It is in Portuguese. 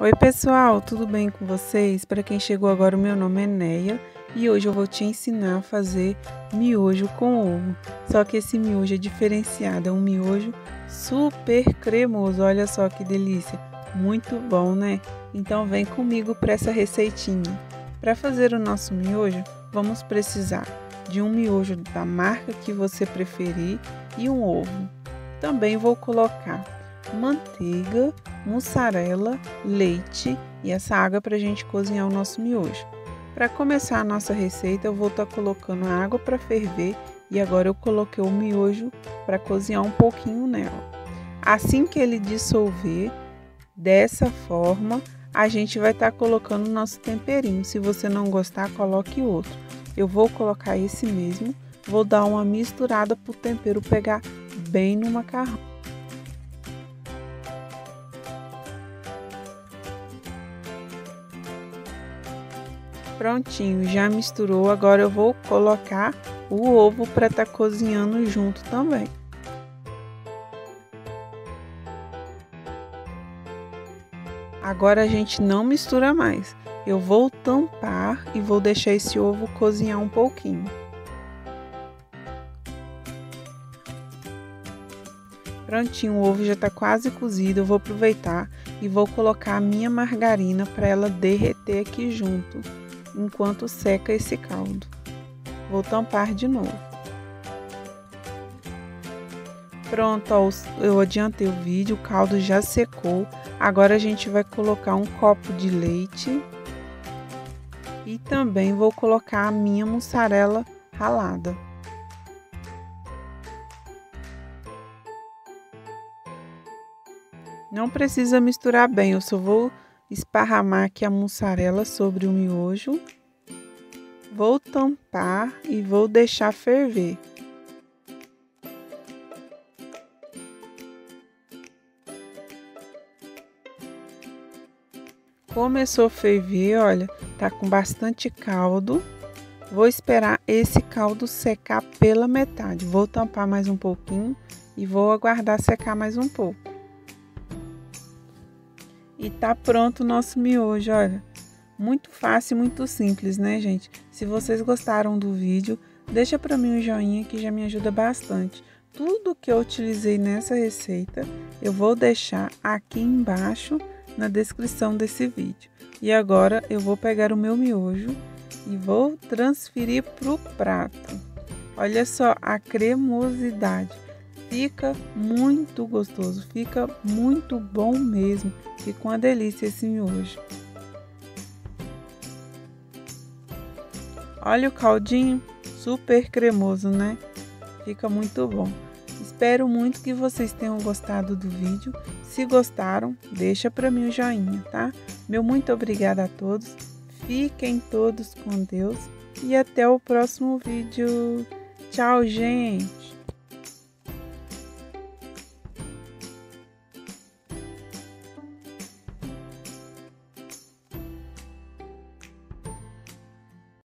Oi pessoal, tudo bem com vocês? Para quem chegou agora, o meu nome é Neia e hoje eu vou te ensinar a fazer miojo com ovo. Só que esse miojo é diferenciado, é um miojo super cremoso, olha só que delícia, muito bom, né? Então vem comigo para essa receitinha. Para fazer o nosso miojo, vamos precisar de um miojo da marca que você preferir e um ovo. Também vou colocar manteiga, mussarela, leite e essa água para a gente cozinhar o nosso miojo. Para começar a nossa receita, eu vou estar tá colocando a água para ferver e agora eu coloquei o miojo para cozinhar um pouquinho nela. Assim que ele dissolver, dessa forma, a gente vai estar tá colocando o nosso temperinho. Se você não gostar, coloque outro. Eu vou colocar esse mesmo, vou dar uma misturada para o tempero pegar bem no macarrão. Prontinho, já misturou. Agora eu vou colocar o ovo para estar tá cozinhando junto também. Agora a gente não mistura mais. Eu vou tampar e vou deixar esse ovo cozinhar um pouquinho. Prontinho, o ovo já está quase cozido. Eu vou aproveitar e vou colocar a minha margarina para ela derreter aqui junto enquanto seca esse caldo. Vou tampar de novo. Pronto, ó, eu adiantei o vídeo, o caldo já secou. Agora a gente vai colocar um copo de leite e também vou colocar a minha mussarela ralada. Não precisa misturar bem, eu só vou esparramar aqui a mussarela sobre o miojo. Vou tampar e vou deixar ferver. Começou a ferver, olha, tá com bastante caldo. Vou esperar esse caldo secar pela metade. Vou tampar mais um pouquinho e vou aguardar secar mais um pouco. E tá pronto o nosso miojo, olha. Muito fácil, muito simples, né, gente? Se vocês gostaram do vídeo, deixa para mim um joinha que já me ajuda bastante. Tudo que eu utilizei nessa receita, eu vou deixar aqui embaixo na descrição desse vídeo. E agora eu vou pegar o meu miojo e vou transferir para o prato. Olha só a cremosidade. Fica muito gostoso, fica muito bom mesmo. Fica uma delícia esse miojo. Olha o caldinho, super cremoso, né? Fica muito bom. Espero muito que vocês tenham gostado do vídeo. Se gostaram, deixa para mim o joinha, tá? Meu muito obrigada a todos. Fiquem todos com Deus e até o próximo vídeo. Tchau, gente!